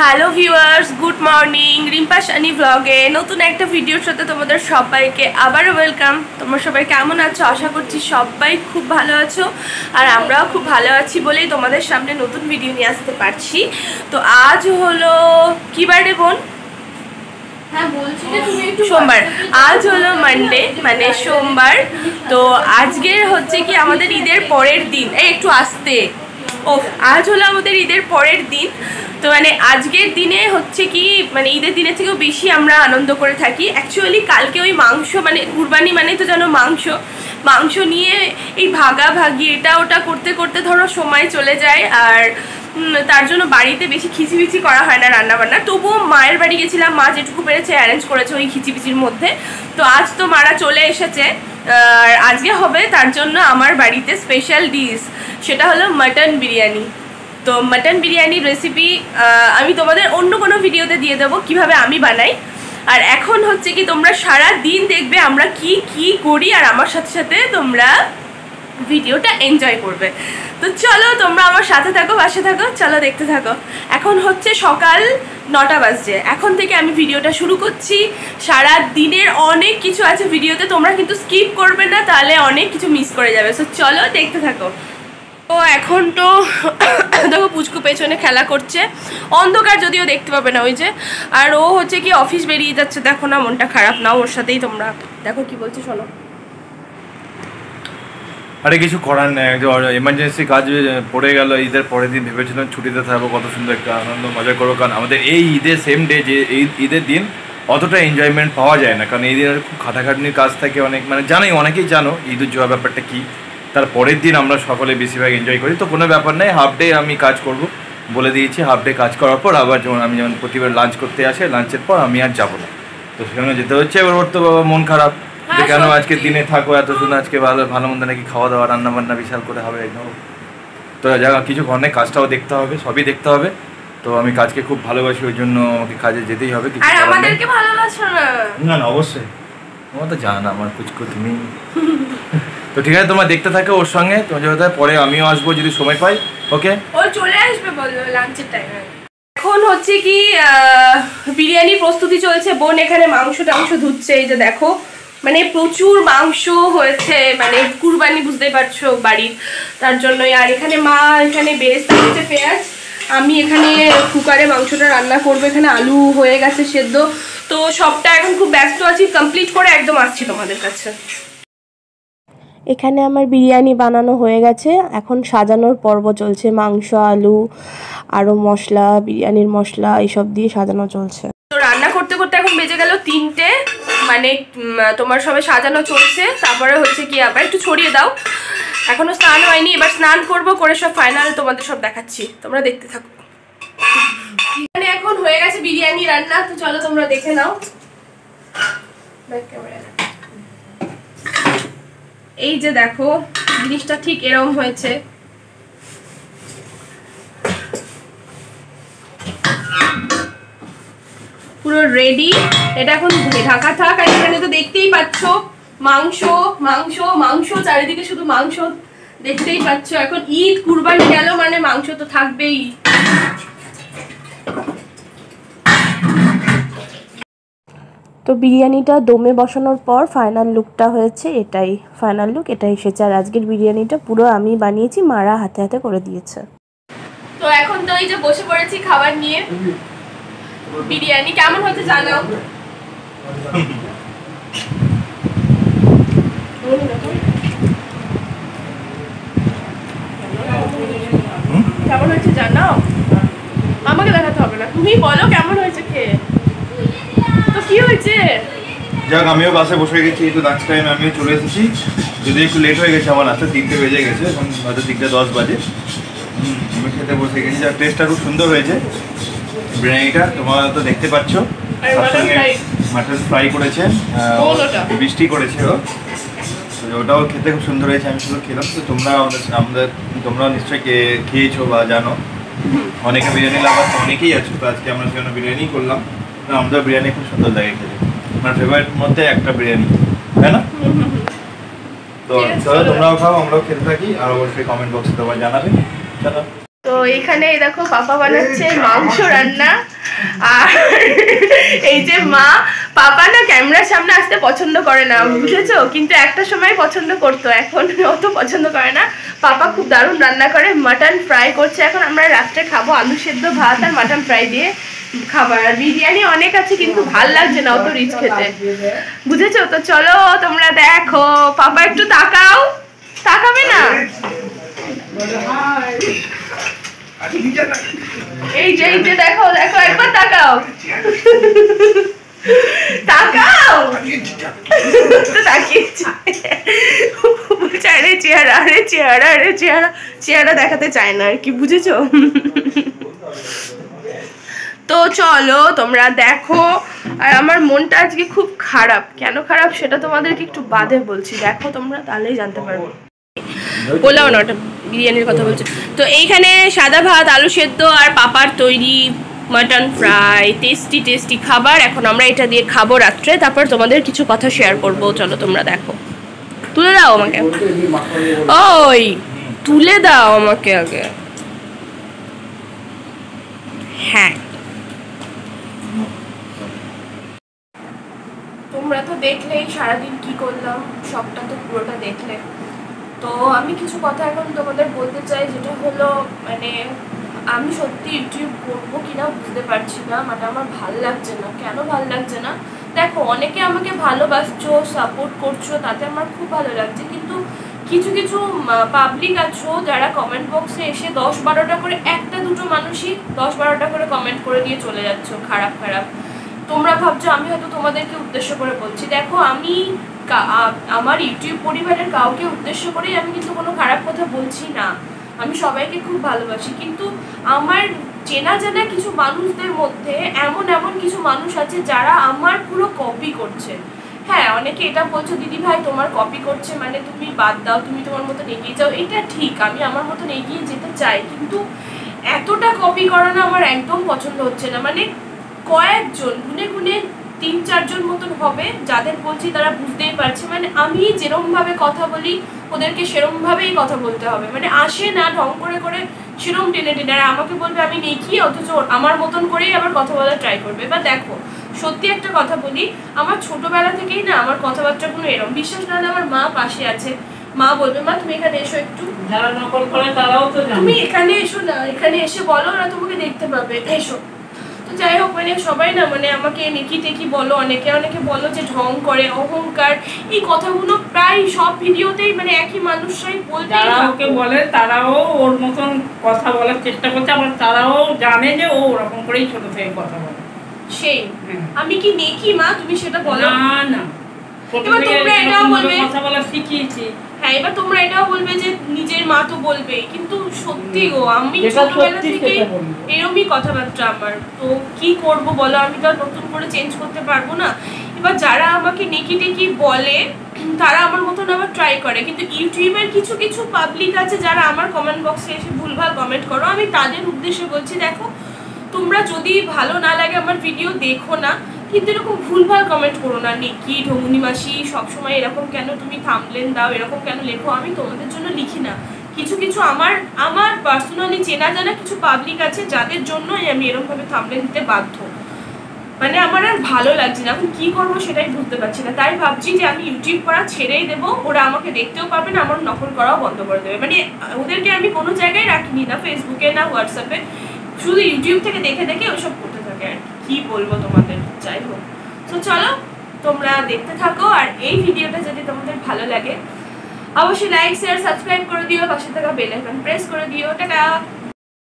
Hello viewers good morning Rimpa Sunny ব্লগে নতুন একটা ভিডিওর সাথে তোমাদের সবাইকে আবারও ওয়েলকাম তোমরা সবাই কেমন আছো? আশা করছি সবাই খুব ভালো আছো। আর আমরাও খুব ভালো আছি বলেই তোমাদের সামনে নতুন ভিডিও নিয়ে আসতে পারছি। তো আজ হলো কি বারে বোন? হ্যাঁ সোমবার। আজ হলো মানডে মানে সোমবার। তো আজকের হচ্ছে কি আমাদের ঈদের পরের দিন। এই একটু আসতে। ও আজ হলো আমাদের ঈদের পরের দিন। তো মানে আজকের দিনে হচ্ছে কি মানে ঈদের দিনের থেকেও বেশি আমরা আনন্দ করে থাকি। অ্যাকচুয়ালি কালকে ওই মাংস মানে কুরবানি মানে তো জানো মাংস। মাংস নিয়ে এই ভাগাভাগি, এটা ওটা করতে করতে ধরো সময় চলে যায় আর তার জন্য বাড়িতে বেশি খিচিবিচি করা হয় না রান্না বান্না তবুও মায়ের বাড়ি গেছিলাম, মা যেটুকু পেরেছে অ্যারেঞ্জ করেছে ওই খিচিবিচির মধ্যে। তো আজ তো মারা চলে এসেছে, আর আজকে হবে তার জন্য আমার বাড়িতে স্পেশাল ডিশ সেটা হলো মাটন বিরিয়ানি। তো মাটন বিরিয়ানির রেসিপি আমি তোমাদের অন্য কোনো ভিডিওতে দিয়ে দেবো কীভাবে আমি বানাই। আর এখন হচ্ছে কি তোমরা সারা দিন দেখবে আমরা কি কি করি, আর আমার সাথে সাথে তোমরা ভিডিওটা এনজয় করবে। তো চলো তোমরা আমার সাথে থাকো, পাশে থাকো, চলো দেখতে থাকো। এখন হচ্ছে সকাল নটা বাজছে। এখন থেকে আমি ভিডিওটা শুরু করছি। সারা দিনের অনেক কিছু আছে ভিডিওতে তোমরা কিন্তু স্কিপ করবে না, তাহলে অনেক কিছু মিস করে যাবে। সো চলো দেখতে থাকো। এখন তো দেখো পুচকু পেছনে খেলা করছে। অন্ধকার যদিও দেখতে পাবে না ওই যে। আর ও হচ্ছে কি অফিস বেরিয়ে যাচ্ছে। দেখো না, মনটা খারাপ। না ওর সাথেই তোমরা। দেখো কি বলছে শোনো আরে কিছু করার নেই। এমার্জেন্সি কাজ পড়ে গেল, ঈদের পরের দিন ভেবেছিলাম ছুটিতে থাকব। কত সুন্দর একটা আনন্দ, মজা করব। কারণ আমাদের এই ঈদের সেম ডে যে এই ঈদের দিন অতটা এনজয়মেন্ট পাওয়া যায় না। কারণ এই দিনের খুব খাটাখাটনির কাজ থাকে অনেক। মানে জানাই, অনেকেই জানো ঈদ উজ্জ্বল ব্যাপারটা কী। তার পরের দিন আমরা সকলে বেশিরভাগ এনজয় করি। তো কোনো ব্যাপার নেই হাফ ডে আমি কাজ করব। বলে দিয়েছি হাফ ডে কাজ করার পর আবার যেমন আমি যেমন প্রতিবার লাঞ্চ করতে আসে লাঞ্চের পর আমি আর যাব না। তো সেখানে যেতে হচ্ছে এবার ওর তো বাবা মন খারাপ। যে হ্যাঁ, কেন। আজকের দিনে থাকো এত সুন্দর আজকে ভালো ভালো মন্দ নাকি খাওয়া দাওয়া রান্না বান্না বিশাল করে হবে একদম। তো যা কিছু ঘরে কাজটাও দেখতে হবে সবই দেখতে হবে। তো আমি কাজকে খুব ভালোবাসি ওই জন্য আমাকে কাজে যেতেই হবে কিছু না। না অবশ্যই। আমার তো জানা আমার কুচকো তুমি। তো ঠিক আছে তোমরা দেখতে থাকো ওর সঙ্গে তোমার যেতে পরে আমিও আসব যদি সময় পাই ওকে? ও চলে আসবে বলল লাঞ্চের টাইমে এখন হচ্ছে কি আহ, বিরিয়ানির প্রস্তুতি চলছে বোন এখানে মাংস টাংস ধুচ্ছে এই যে দেখো। মানে প্রচুর মাংস হয়েছে মানে কুরবানি বুঝতেই পারছ বাড়ির তার জন্যই। আর এখানে মা এখানে বেরেস্তা হচ্ছে পেঁয়াজ। আমি এখানে কুকারে মাংসটা রান্না করব এখানে আলু হয়ে গেছে সেদ্ধ। তো সবটা এখন খুব ব্যস্ত আছি কমপ্লিট করে একদম আসছি তোমাদের কাছে। এখানে আমার বিরিয়ানি বানানো হয়ে গেছে। এখন সাজানোর পর্ব চলছে। মাংস, আলু আরও মশলা, বিরিয়ানির মশলা এইসব দিয়ে সাজানো চলছে। তো রান্না করতে করতে এখন বেজে গেল তিনটে। মানে তোমার সবে সাজানো চলছে। তারপরে হচ্ছে কি, আবার একটু ছড়িয়ে দাও। এখনও স্নান হয়নি। এবার স্নান করব, করে সব ফাইনাল তোমাদের সব দেখাচ্ছি। তোমরা দেখতে থাকো। এখানে হয়ে গেছে বিরিয়ানি রান্না। তো চলো তোমরা দেখে নাও। Back camera। এই যে দেখো, জিনিসটা ঠিক এরম হয়েছে। পুরো রেডি এটা এখন ঢাকা থাক, আর এখানে তো দেখতেই পাচ্ছ, মাংস মাংস মাংস, চারিদিকে শুধু মাংস দেখতেই পাচ্ছ। এখন ঈদ, কুরবানি গেল মানে মাংস তো থাকবেই। তো বিরিয়ানিটা দমে বসানোর পর ফাইনাল লুকটা হয়েছে, এটাই ফাইনাল লুক এটাই এসেছে। আর আজকের বিরিয়ানিটা পুরো আমি বানিয়েছি, মারা হাতে হাতে করে দিয়েছে। তো এখন তো এই যে বসে পড়েছি খাবার নিয়ে। বিরিয়ানি কেমন হতে জানাও। কেমন হয়েছে জানাও। আমাকে দেখাতে হবে না। তুমি বলো কেমন হয়েছে খেয়ে। তো কি হয়েছে? যাক আমিও বাসে বসে গেছি তো লাঞ্চ টাইম আমিও চলে এসেছি। যদি একটু লেট হয়ে গেছে আমার আসতে তিনটে বেজে গেছে এখন হয়তো তিনটে দশ বাজে। আমি খেতে বসে গেছি। যাক টেস্টটা খুব সুন্দর হয়েছে। বিরিয়ানিটা তোমরা তো দেখতে পাচ্ছ। তার সঙ্গে মাটন ফ্রাই করেছে? বৃষ্টি করেছে ও। ওটাও খেতে খুব সুন্দর হয়েছে আমি শুধু খেলাম। তো তোমরা আমাদের তোমরাও নিশ্চয়ই খেয়েছো বা জানো। অনেকে বিরিয়ানি লাভার অনেকেই আছো। তো আজকে আমরা সেখানে বিরিয়ানি করলাম। আমাদের বিরিয়ানি খুব সুন্দর লাগে খেতে। আমার ফেভারিট মধ্যে একটা বিরিয়ানি তাই না? তো চলো। তোমরাও খাও আমরাও খেতে থাকি আর অবশ্যই কমেন্ট বক্সে তোমার জানাবে। চলো। তো এখানে এই দেখো পাপা বানাচ্ছে মাংস রান্না। আর এই যে মা পাপা না ক্যামেরার সামনে আসতে পছন্দ করে না বুঝেছ? কিন্তু একটা সময় পছন্দ করতো এখন অত পছন্দ করে না। পাপা খুব দারুণ রান্না করে মাটন ফ্রাই করছে। এখন আমরা রাত্রে খাব আলু সেদ্ধ ভাত আর মাটন ফ্রাই দিয়ে। খাবার আর বিরিয়ানি অনেক আছে, কিন্তু ভালো লাগছে না অত রিচ খেতে। বুঝেছ? তো চলো, তোমরা দেখো, পাপা একটু তাকাও। তাকাবে না? এই যে এই যে, দেখো দেখো, একবার তাকাও। তাকাও! তো তাকিয়েছি। বলছে আরে চেহারা আরে চেহারা আরে চেহারা। চেহারা দেখাতে চায় না আর কি, বুঝেছ? তো চলো, তোমরা দেখো। আর আমার মনটা আজকে খুব খারাপ। কেন খারাপ সেটা তোমাদেরকে একটু বাদে বলছি। দেখো তোমরা, তাহলেই জানতে পারব। বললাম না, ওটা বিরিয়ানির কথা বলছি। তো এইখানে সাদা ভাত, আলু সেদ্ধ আর পাপার তৈরি মাটন ফ্রাই। টেস্টি টেস্টি খাবার। এখন আমরা এটা দিয়ে খাব রাত্রে। তারপর তোমাদের কিছু কথা শেয়ার করব। চলো তোমরা দেখো। তুলে দাও আমাকে। ওই, তুলে দাও আমাকে আগে। হ্যাঁ তোমরা তো দেখলেই সারাদিন কি করলাম, সবটা তো পুরোটা দেখলে। তো আমি কিছু কথা এখন তোমাদের বলতে চাই, যেটা হলো মানে আমি সত্যি ইউটিউব করব কিনা বুঝতে পারছি না মানে আমার ভালো লাগছে না। কেন ভালো লাগছে না? দেখো, অনেকে আমাকে ভালোবাসছো সাপোর্ট করছ, তাতে আমার খুব ভালো লাগছে। কিন্তু কিছু কিছু পাবলিক আছো যারা কমেন্ট বক্সে এসে দশ বারোটা করে একটা দুটো মানুষই দশ বারোটা করে কমেন্ট করে দিয়ে চলে যাচ্ছ, খারাপ খারাপ। তোমরা ভাবছ, আমি হয়তো তোমাদেরকে উদ্দেশ্য করে বলছি। দেখো, আমি আমার ইউটিউব পরিবারের কাউকে উদ্দেশ্য করেই আমি কিন্তু কোনো খারাপ কথা বলছি না। আমি সবাইকে খুব ভালোবাসি। কিন্তু আমার চেনা জানা কিছু মানুষদের মধ্যে এমন এমন কিছু মানুষ আছে যারা আমার পুরো কপি করছে। হ্যাঁ অনেকে এটা বলছো, দিদি ভাই, তোমার কপি করছে মানে তুমি বাদ দাও, তুমি তোমার মতন এগিয়ে যাও। এটা ঠিক, আমি আমার মতন এগিয়ে যেতে চাই। কিন্তু এতটা কপি করানো আমার একদম পছন্দ হচ্ছে না। মানে কয়েকজন গুনে গুনে তিন চারজন মতন হবে যাদের বলছি তারা বুঝতেই পারছে। মানে আমি যেরম ভাবে কথা বলি ওদেরকে সেরম ভাবেই কথা বলতে হবে। মানে আসে না ঢং করে করে সেরম টেনে টেনে। আর আমাকে বলবে আমি নেকি অথচ আমার মতন করেই আবার কথা বলার ট্রাই করবে। এবার দেখো সত্যি একটা কথা বলি আমার ছোটবেলা থেকেই না আমার কথাবার্তাগুলো এরম বিশ্বাস না হলে আমার মা পাশে আছে। মা বলবে মা তুমি এখানে এসো একটু। যারা নকল করে তারাও তো তুমি এখানে এসো না এখানে এসে বলো ওরা তোমাকে দেখতে পাবে। এসো। যাই হোক মানে সবাই না মানে আমাকে নেকি টেকি বলো অনেকে অনেকে বলো যে ঢং করে অহংকার এই কথাগুলো প্রায় সব ভিডিওতেই মানে একই মানুষরাই বলতে যারা ওকে বলে তারাও ওর মতন কথা বলার চেষ্টা করছে আবার তারাও জানে যে ও ওরকম করেই ছোট থেকে কথা বলে। সেই। হ্যাঁ। আমি কি নেকি মা? তুমি সেটা বলো। না না। তোমরা এটাও বলবে- কথা বলা শিখিয়েছি। হ্যাঁ এবার তোমরা এটাও বলবে যে নিজের মা তো বলবে কিন্তু সত্যি গো আমি ছোটবেলা বলবে। এরমই কথাবার্তা আমার। তো কি করব বলো আমি তো আর নতুন করে চেঞ্জ করতে পারব না। এবার যারা আমাকে নেকি টেকি বলে তারা আমার মতন আবার ট্রাই করে। কিন্তু ইউটিউবের কিছু কিছু পাবলিক আছে যারা আমার কমেন্ট বক্সে এসে ভুলভাল কমেন্ট করো। আমি তাদের উদ্দেশ্যে বলছি দেখো তোমরা যদি ভালো না লাগে আমার ভিডিও দেখো না কিন্তু এরকম ভুলভাল কমেন্ট করো না, নিকি, ঢঙ্গুনি মাসি, সবসময় এরকম কেন তুমি থামলেন, দাও, এরকম কেন লেখো? আমি তোমাদের জন্য লিখি না। কিছু কিছু আমার আমার পার্সোনালি চেনা জানা কিছু পাবলিক আছে, যাদের জন্যই আমি এরকমভাবে থামলেন দিতে বাধ্য। মানে আমার আর ভালো লাগছে না। এখন কী করব সেটাই বুঝতে পারছি না। তাই ভাবছি যে আমি ইউটিউব করা ছেড়েই দেবো। ওরা আমাকে দেখতেও পাবে না, আমার নকল করাও বন্ধ করে দেবে। মানে ওদেরকে আমি কোনো জায়গায় রাখিনি না ফেসবুকে না হোয়াটসঅ্যাপে শুধু ইউটিউব থেকে দেখে দেখে ওইসব করতে থাকে আর কি। বলব তোমাদের? যাই হোক। তো চলো, তোমরা দেখতে থাকো আর এই ভিডিওটা যদি তোমাদের ভালো লাগে, অবশ্যই লাইক শেয়ার সাবস্ক্রাইব করে দিও, পাশে থাকা বেল আইকন প্রেস করে দিও। টাটা!